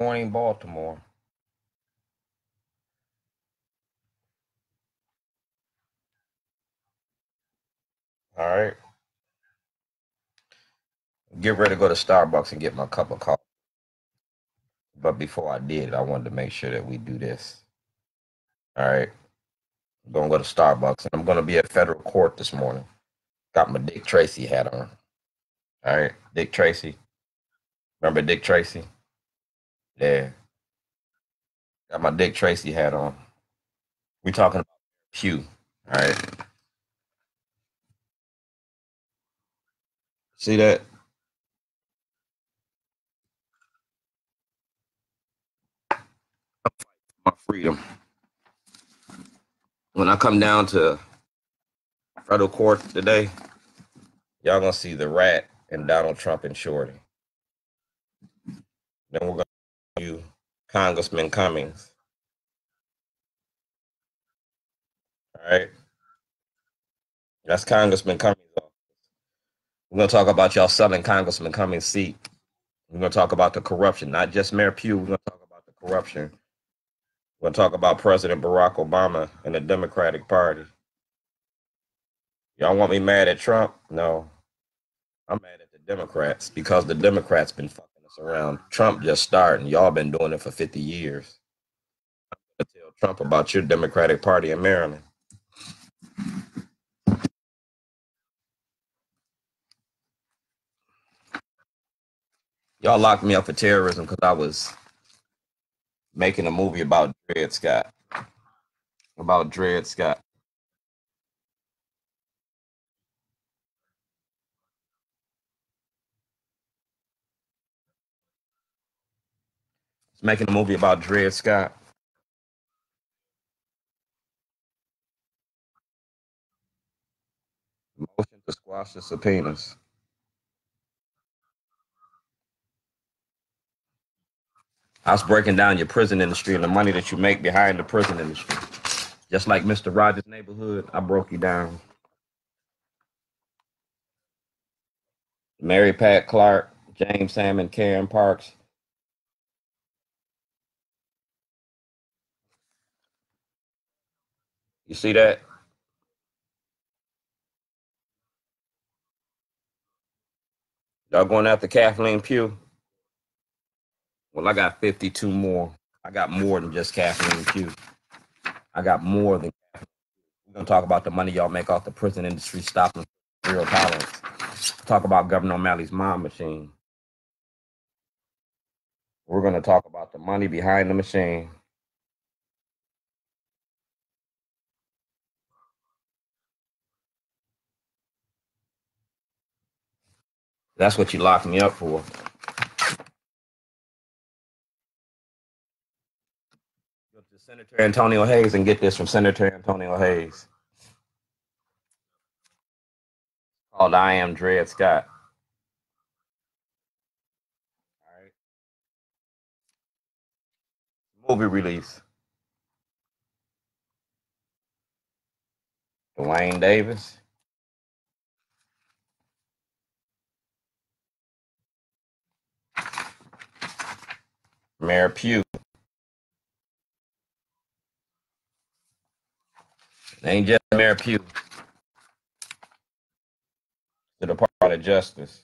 Morning, Baltimore. All right. Get ready to go to Starbucks and get my cup of coffee. But before I did, I wanted to make sure that we do this. All right. I'm going to go to Starbucks and I'm going to be at federal court this morning. Got my Dick Tracy hat on. All right. Dick Tracy. Remember Dick Tracy? Yeah. Got my Dick Tracy hat on. We talking about Pugh. All right. See that? My freedom. When I come down to federal court today, y'all gonna see the rat and Donald Trump and Shorty. Then we're gonna do Congressman Cummings. All right. That's Congressman Cummings. We're gonna talk about y'all selling Congressman Cummings' seat. We're gonna talk about the corruption, not just Mayor Pugh. We're gonna talk about the corruption. We're gonna talk about President Barack Obama and the Democratic Party. Y'all want me mad at Trump? No. I'm mad at the Democrats because the Democrats been fucking around. Trump just starting. Y'all been doing it for 50 years. I'm gonna tell Trump about your Democratic Party in Maryland. Y'all locked me up for terrorism because I was making a movie about Dred Scott. About Dred Scott. Making a movie about Dred Scott. Motion to squash the subpoenas. I was breaking down your prison industry and the money that you make behind the prison industry. Just like Mr. Rogers' neighborhood, I broke you down. Mary Pat Clarke, James Salmon, Karen Parks. You see that? Y'all going after Kathleen Pugh? Well, I got 52 more. I got more than just Kathleen Pugh. I got more than We're going to talk about the money y'all make off the prison industry, stopping zero tolerance. Talk about Governor O'Malley's mom machine. We're going to talk about the money behind the machine. That's what you locked me up for. Go to Senator Antonio Hayes and get this from Senator Antonio Hayes. Called I Am Dred Scott. All right. Movie release. Duane Davis. Mayor Pugh. It ain't just Mayor Pugh. The Department of Justice.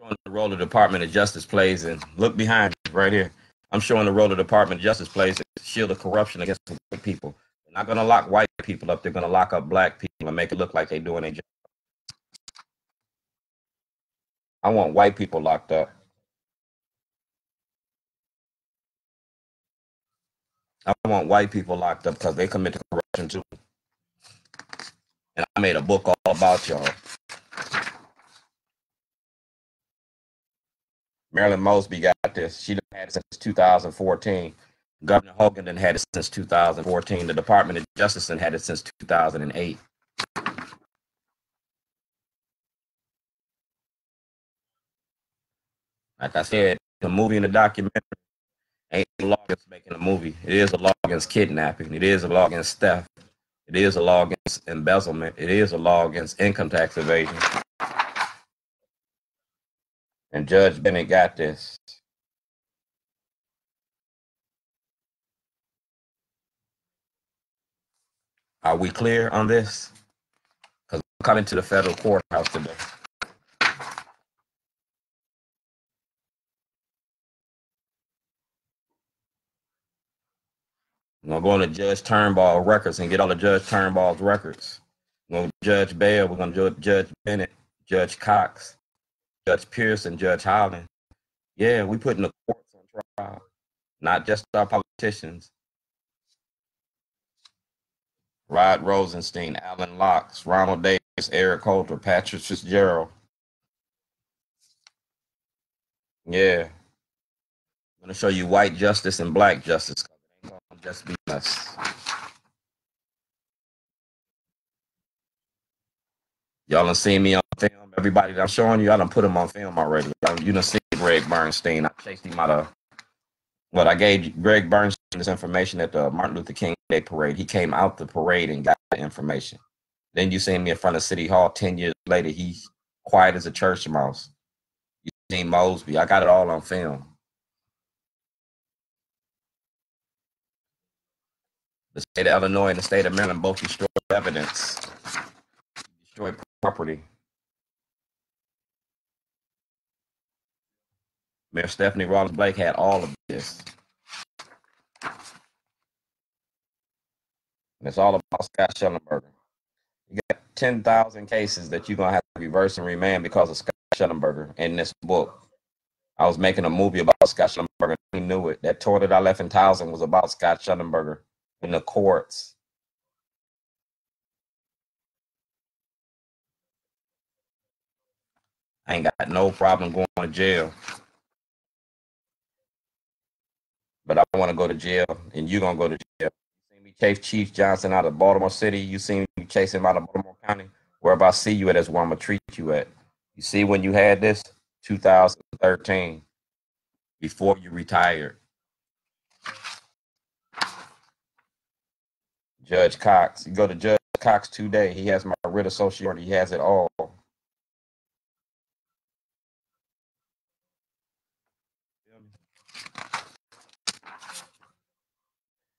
Showing the role the Department of Justice plays, and look behind right here. I'm showing the role the Department of Justice plays to shield the corruption against the white people. They're not going to lock white people up. They're going to lock up black people and make it look like they're doing a job. I want white people locked up. I want white people locked up because they committed corruption too. And I made a book all about y'all. Marilyn Mosby got this. She had it since 2014. Governor Hogan had it since 2014. The Department of Justice had it since 2008. Like I said, the movie and the documentary ain't a law against making a movie. It is a law against kidnapping. It is a law against theft. It is a law against embezzlement. It is a law against income tax evasion. And Judge Bennett got this. Are we clear on this? Because I'm coming to the federal courthouse today. I'm gonna go on to Judge Turnbull records and get all the Judge Turnbull's records. We're gonna Judge Bell, we're gonna Judge Bennett, Judge Cox, Judge Pierce, and Judge Holland. Yeah, we putting the courts on trial, not just our politicians. Rod Rosenstein, Allen Loucks, Ronald Davis, Eric Holder, Patrick Fitzgerald. Yeah. I'm gonna show you white justice and black justice. Just be us. Y'all done seen me on film. Everybody that I'm showing you, I done put him on film already. You done see Gregg Bernstein. I chased him out of what I gave Gregg Bernstein this information at the Martin Luther King Day parade. He came out the parade and got the information. Then you seen me in front of City Hall 10 years later. He's quiet as a church mouse. You seen Mosby. I got it all on film. The state of Illinois and the state of Maryland both destroyed evidence, destroyed property. Mayor Stephanie Rawlings Blake had all of this. And it's all about Scott Shellenberger. You got 10,000 cases that you're going to have to reverse and remand because of Scott Shellenberger in this book. I was making a movie about Scott Shellenberger. He knew it. That tour that I left in Towson was about Scott Shellenberger in the courts. I ain't got no problem going to jail. But I want to go to jail, and you're going to go to jail. You see me chase Chief Johnson out of Baltimore City. You see me chase him out of Baltimore County. Wherever I see you at is where I'm going to treat you at. You see when you had this? 2013, before you retired. Judge Cox. You go to Judge Cox today. He has my writ of social He has it all.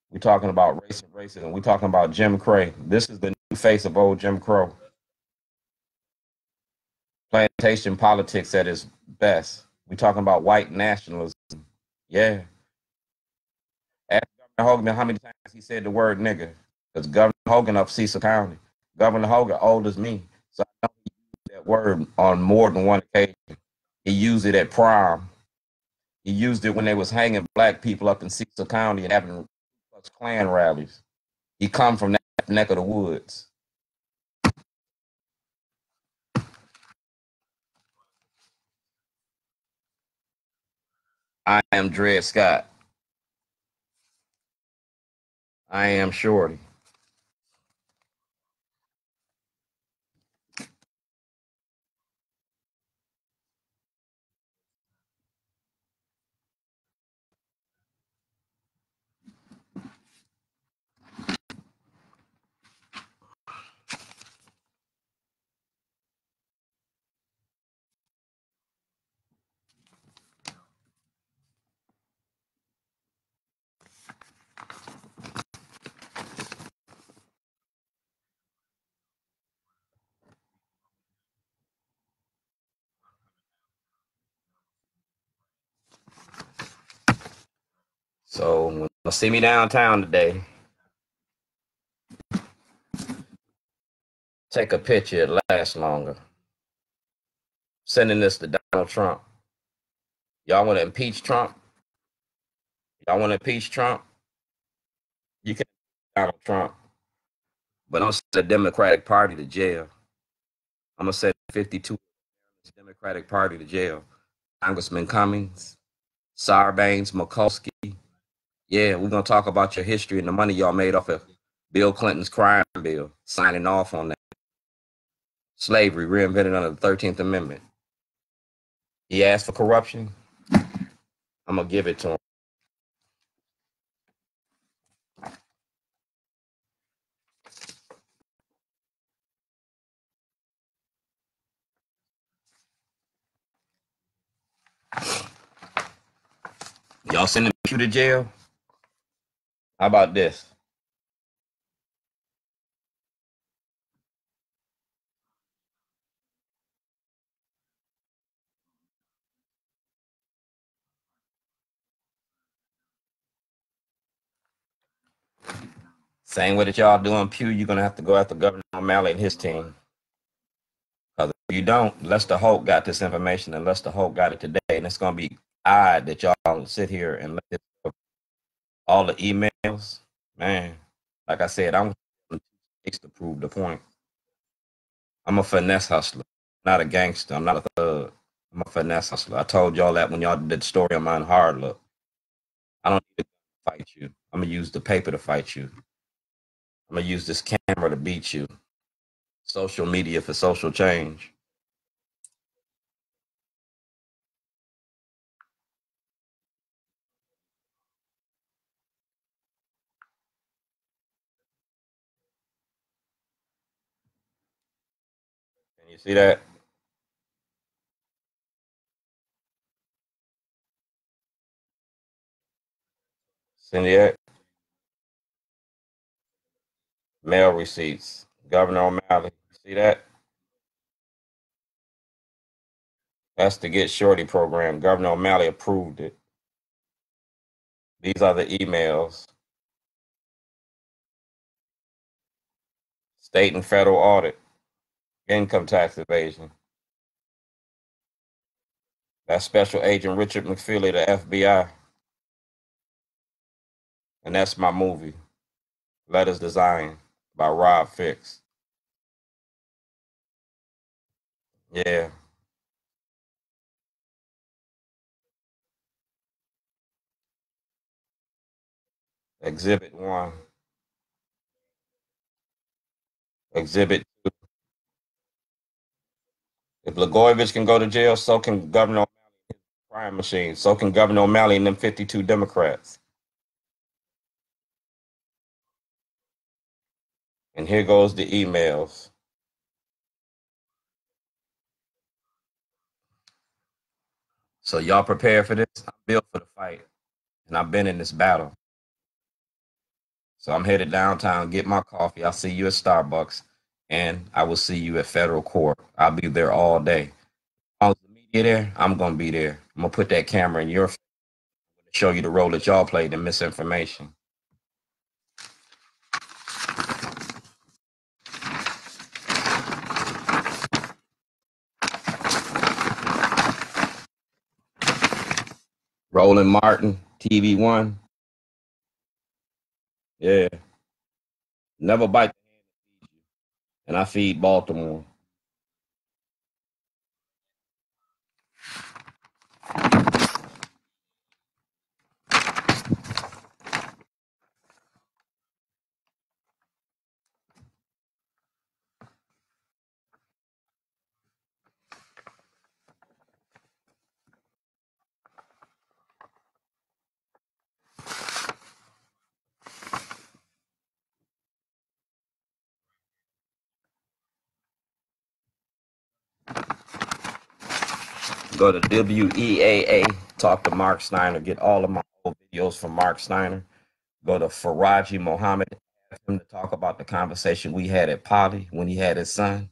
We're talking about race and racism. We're talking about Jim Crow. This is the new face of old Jim Crow. Plantation politics at its best. We're talking about white nationalism. Yeah. Ask Governor Hogan how many times he said the word nigger. Because Governor Hogan of Cecil County. Governor Hogan old as me. So I know he used that word on more than one occasion. He used it at prom. He used it when they was hanging black people up in Cecil County and having Klan rallies. He come from that neck of the woods. I am Dred Scott. I am Shorty. So see me downtown today, take a picture, it lasts longer. Sending this to Donald Trump. Y'all want to impeach Trump? Y'all want to impeach Trump? You can Donald Trump. But I'm gonna send the Democratic Party to jail. I'm gonna send 52 Democratic Party to jail. Congressman Cummings, Sarbanes, Mikulski, yeah, we're gonna talk about your history and the money y'all made off of Bill Clinton's crime bill, signing off on that. Slavery reinvented under the 13th Amendment. He asked for corruption. I'm gonna give it to him. Y'all sending Pugh to jail? How about this? Same way that y'all doing Pugh, you're gonna have to go after Governor O'Malley and his team. Because if you don't, Lester Holt got this information and Lester Holt got it today, and it's gonna be odd that y'all sit here and let this, all the emails, man. Like I said, I'm to prove the point. I'm a finesse hustler, not a gangster. I'm not a thug. I'm a finesse hustler. I told y'all that when y'all did the story on mine hard look. I don't need to fight you. I'm gonna use the paper to fight you. I'm gonna use this camera to beat you. Social media for social change. See that? Cindy, uh, mail receipts. Governor O'Malley. See that? That's the Get Shorty program. Governor O'Malley approved it. These are the emails. State and federal audit. Income tax evasion. That's Special Agent Richard McFeely, the FBI. And that's my movie, Letters Design by Rob Fix. Yeah. Exhibit one. Exhibit. If Blagojevich can go to jail, so can Governor O'Malley crime machine. So can Governor O'Malley and them 52 Democrats. And here goes the emails. So y'all prepare for this. I'm built for the fight. And I've been in this battle. So I'm headed downtown, get my coffee. I'll see you at Starbucks, and I will see you at federal court. I'll be there all day. As the media there, I'm gonna be there. I'm gonna put that camera in your face, show you the role that y'all played in misinformation. Roland Martin, TV One. Yeah. Never bite the hand that feeds you. And I feed Baltimore. Go to WEAA, talk to Marc Steiner, get all of my old videos from Marc Steiner. Go to Farajii Muhammad, ask him to talk about the conversation we had at Poly when he had his son.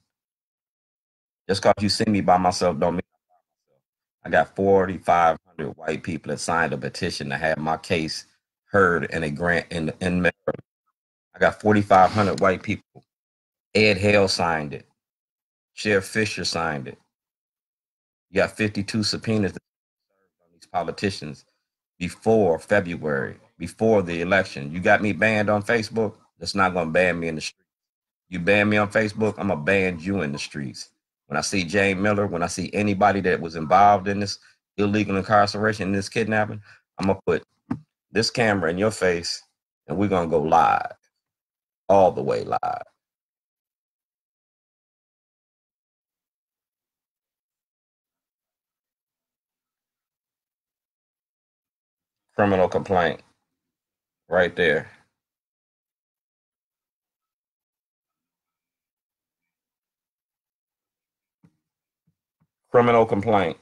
Just because you see me by myself don't mean I got 4,500 white people that signed a petition to have my case heard in a grant in in Maryland. I got 4,500 white people. Ed Hale signed it. Sheriff Fisher signed it. You got 52 subpoenas on these politicians before February, before the election. You got me banned on Facebook. That's not going to ban me in the streets. You ban me on Facebook, I'm going to ban you in the streets. When I see Jayne Miller, when I see anybody that was involved in this illegal incarceration, this kidnapping, I'm going to put this camera in your face and we're going to go live, all the way live. Criminal complaint right there. Criminal complaint.